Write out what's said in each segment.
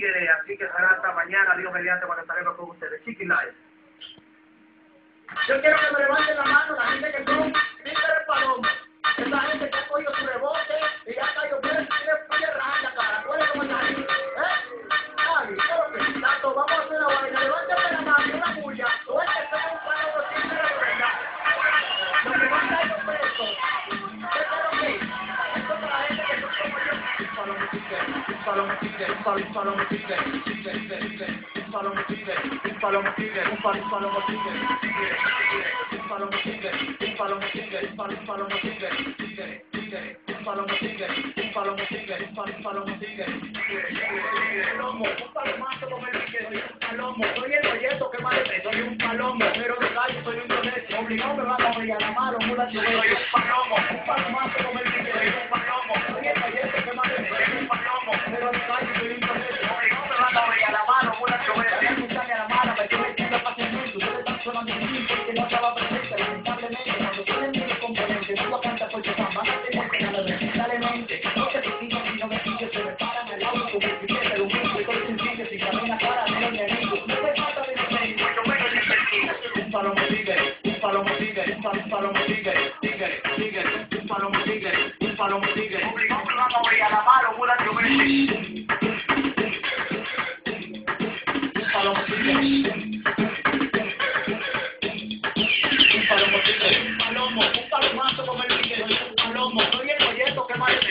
tigre, así que será hasta mañana, Dios mediante, cuando estaremos con ustedes. Chiqui Live. Yo quiero que me levanten la mano la gente que son tigres palomos. Esa gente que ha cogido su rebote y ya está yo quiero quiere rajar la cara. ¿Cuál es como está ahí? ¿Eh? Ay, ¿qué Tato, vamos a hacer una vaina. Levántame la mano, una bulla. Tú es que tengo un palo de tigres de verdad. Lo que van a ir presos. ¿Qué quiero que? Esto es la gente que son como yo. Palomo tigre, palomo tigre, un palo- un palomo tigre, tigre, tigre, tigre, un palomo tigre, un palomo tigre, un palo- un palomo tigre, tigre, tigre, un palomo tigre, un un palo- un palomo tigre, tigre, tigre, un palomo tigre, un palomo tigre, un palo- un palomo tigre, un soy un palomo, soy el proyecto que más soy un palomo, pero de calle soy un indonesio, obligado me van a brillar la mano, yo soy un palomo, un palomazo como el que soy un palomo, mí porque no estaba presente, lamentablemente, cuando tienen mis componentes, tú a cantar por tu fama, tengo que ganar lamentablemente, no te digo si no me sigues, se me paran al lado como si fuese el humilde, con sencillo, sin la cara de los enemigos, no me falta de enemigos, yo vengo de perdido. Un palomo tigre, un palomo tigre, un palo- un palomo tigre, tigre, tigre, un palomo tigre, un palomo tigre, Obligado me van a la mano, mula yo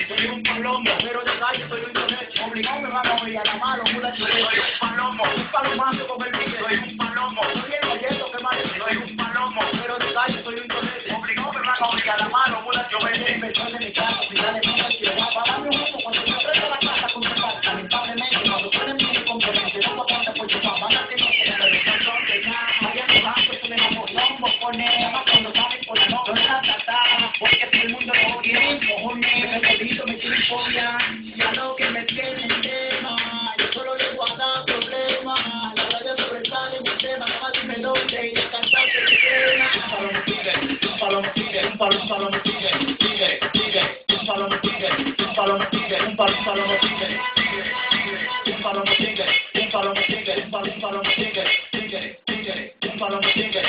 soy un palomo, pero de calle soy un indonesio, obligado me van a brillar la mano, mula yo soy un palomo, un palomazo como el que soy un palomo, soy el proyecto que le soy un palomo, pero de calle soy un indonesio, obligado me van a brillar la mano, mula un inversor de mi casa, si dale no me quiero, para darme un humo cuando yo prendo la casa con lamentablemente, cuando ponen mis componentes, no aguanta por tu tengo que de de nada, allá en banco se me lombo, pone, más cuando salen por la noche, no es la tratada, porque todo el mundo lo odia, cojones, jodido, me fobia, ya lo que me tiene en tema, yo solo le voy a dar problemas, la radio sobresale mi tema, más me dónde y que me quema. palomo tigre, un palomo tigre, un palo- un palomo tigre, tigre, tigre, un palomo tigre, un palomo tigre, un palo- un palomo tigre, tigre, un tigre, un tigre, un palo- un palomo tigre, tigre, un tigre,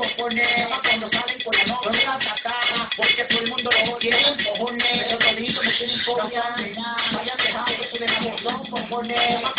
lombo, pone, más cuando salen por la noche, no la porque todo el mundo lo odia, cojones, pero todito me tienen nada, vayan dejando su de lombo, pone, más